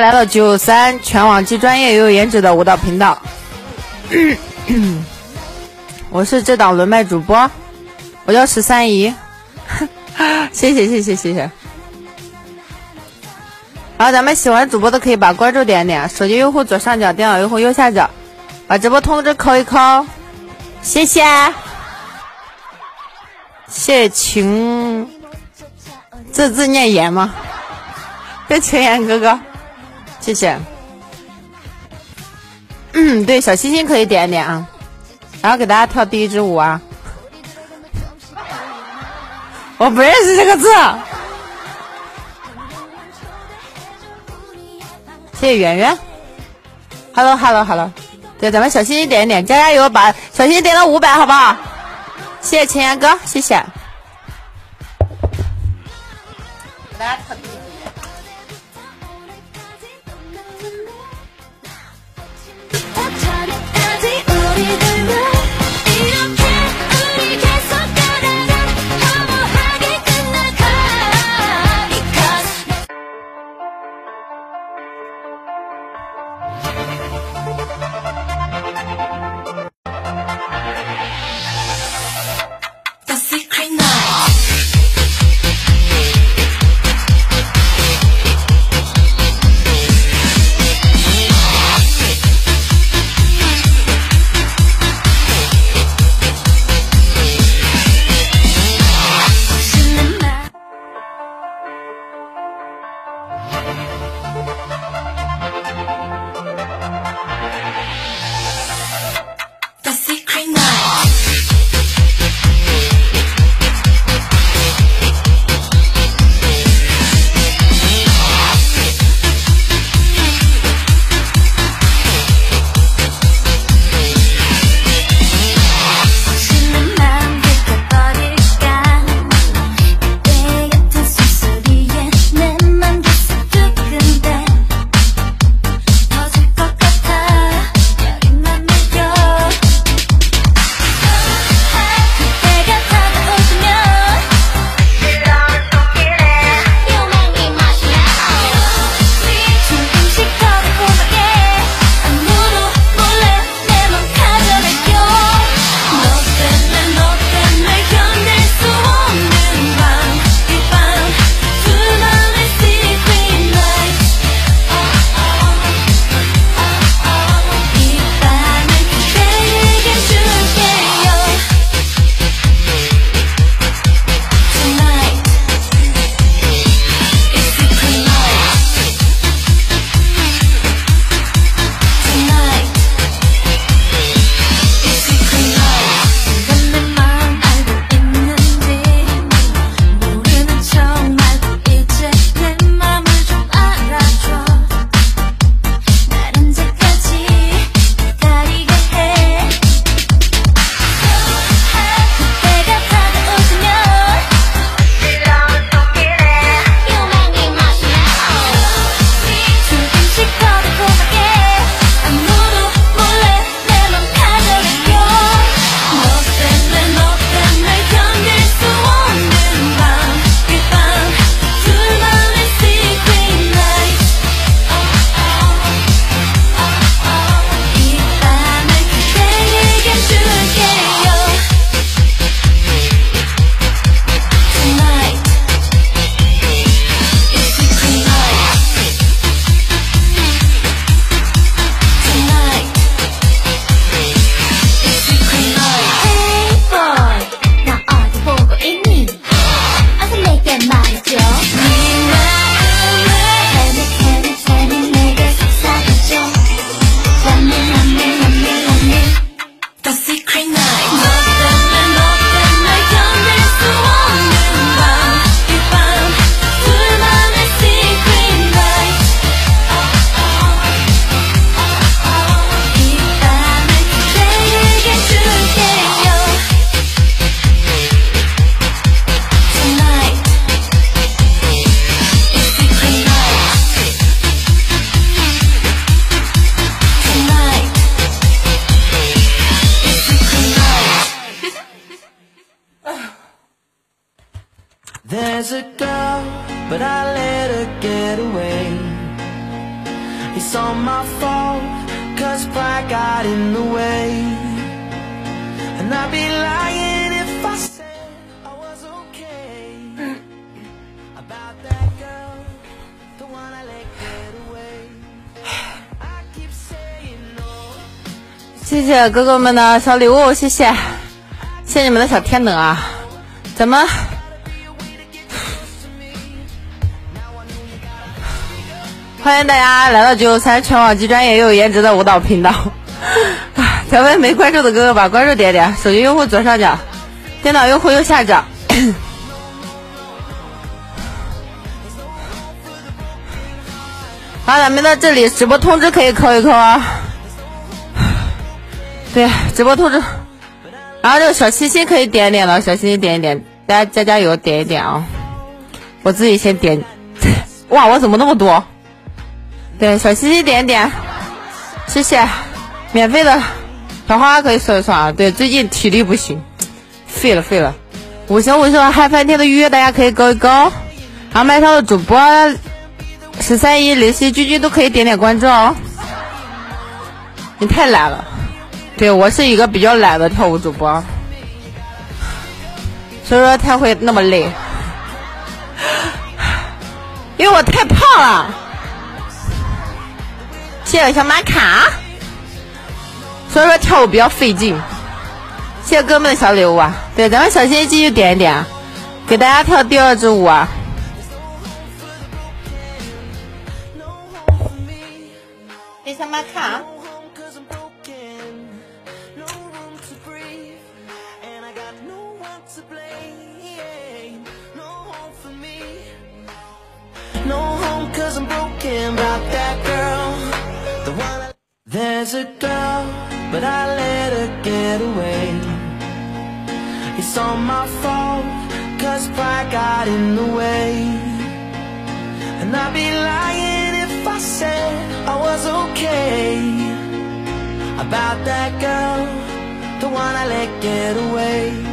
来到九三全网最专业又有颜值的舞蹈频道，我是这档轮麦主播，我叫十三姨，谢谢谢谢谢谢。好，咱们喜欢主播的可以把关注点点，手机用户左上角，电脑用户右下角，把直播通知扣一扣，谢谢。谢晴，字字念言吗？谢晴言哥哥。谢谢，嗯，对，小心心可以点一点啊，然后给大家跳第一支舞啊，我不认识这个字，谢谢圆圆，Hello Hello Hello，对，咱们小心心点一点，加加油，把小心心点到五百，好不好？谢谢青岩哥，谢谢，给大家跳。谢谢哥哥们的小礼物，谢谢，谢谢你们的小天能啊！怎么？欢迎大家来到九三全网极专业又有颜值的舞蹈频道。咱们没关注的哥哥把关注点点，手机用户左上角，电脑用户右下角。好，咱们到这里直播通知可以扣一扣啊。对，直播通知。然后这个小心心可以点一点了，小心心点一点，大家加加油，点一点啊。我自己先点。哇，我怎么那么多？对，小心心点点，谢谢，免费的小花可以刷一刷啊。对，最近体力不行，废了废了。五行五星嗨翻天的预约，大家可以勾一勾。然后麦上的主播十三姨、林夕、君君都可以点点关注哦。你太懒了，对我是一个比较懒的跳舞主播，所以说才会那么累，因为我太胖了。谢谢小马卡，所以说跳舞比较费劲。谢谢哥们的小礼物啊！对，咱们小心继续点一点，给大家跳第二支舞啊！谢谢小马卡。No home cause I'm broken about that girl There's a girl, but I let her get away. It's all my fault, cause pride got in the way. And I'd be lying if I said I was okay. About that girl, the one I let get away.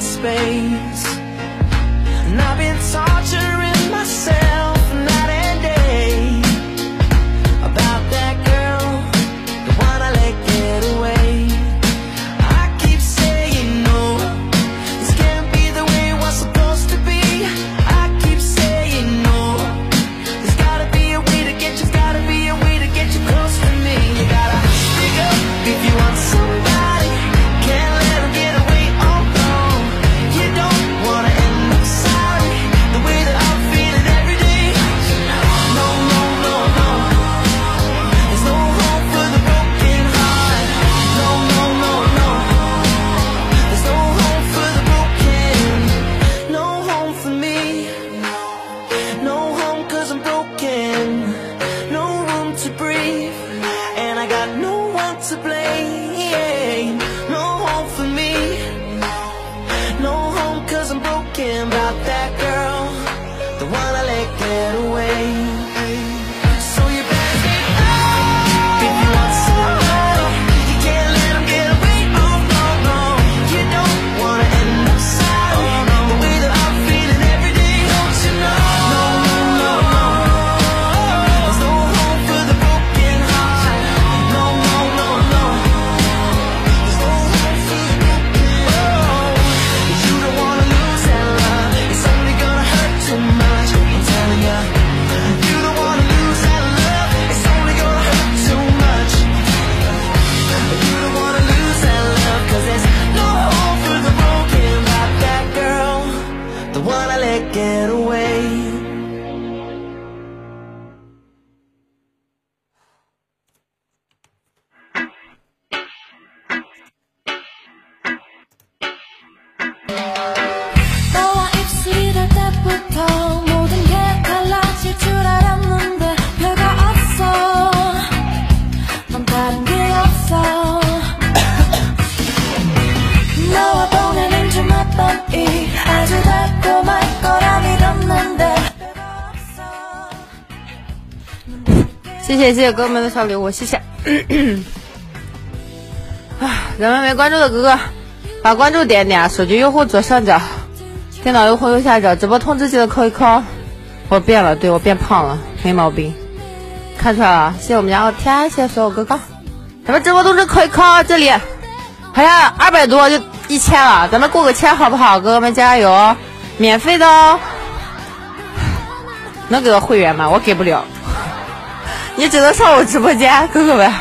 Space. 谢谢谢哥们的小礼物，谢谢。啊，人们没关注的哥哥，把关注点点，手机用户左上角，电脑用户右下角，直播通知记得扣一扣。我变了，对我变胖了，没毛病，看出来了。谢谢我们家傲天，谢谢所有哥哥，咱们直播通知扣一扣，这里好像二百多就一千了，咱们过个千好不好？哥哥们加油，免费的哦。能给个会员吗？我给不了，你只能上我直播间，哥哥们。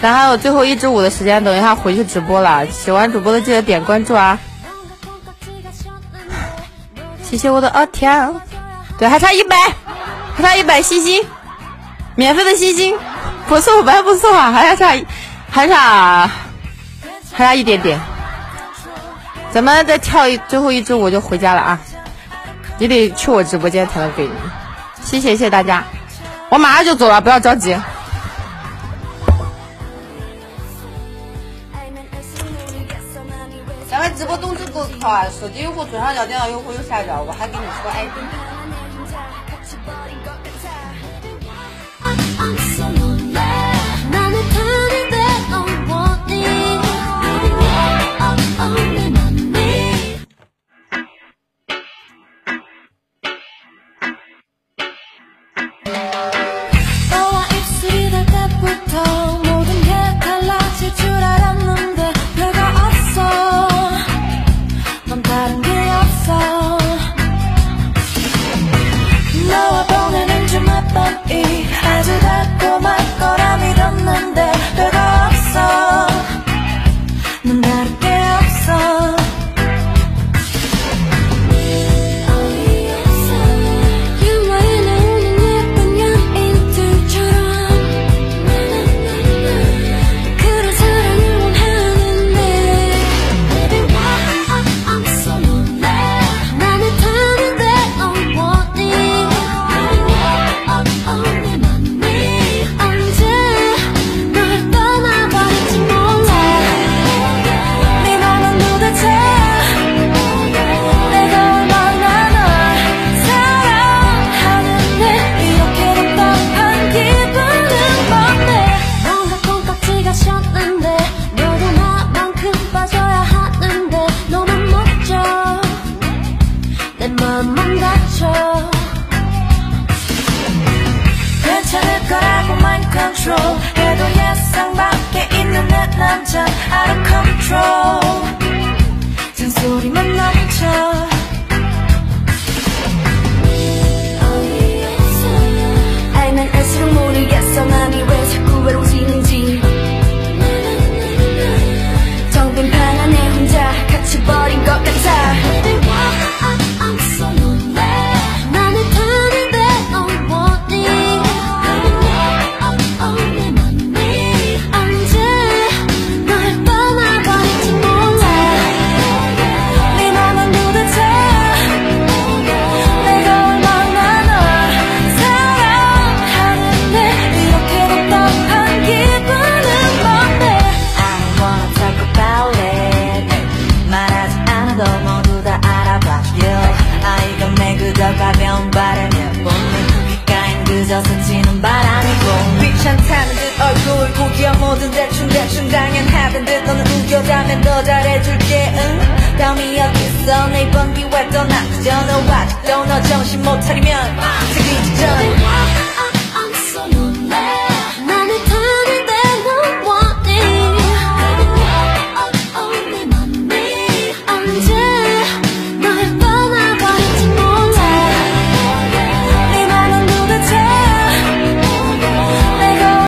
咱还有最后一支舞的时间，等一下回去直播了。喜欢主播的记得点关注啊！谢谢我的傲天，对，还差一百，还差一百星星，免费的星星，不送白不送啊！还差，还差，还差一点点。咱们再跳一最后一支舞就回家了啊！你得去我直播间才能给你。谢谢谢谢大家，我马上就走了，不要着急。咱们直播都是够快，手机用户左上角，电脑用户右下角，我还给你说 ID。 거야 근데 너는 우겨다면 더 잘해줄게 응? 다음이 어딨어 내번 기회 떠나 그저 너 아직도 너 정신 못 차리면 지기 전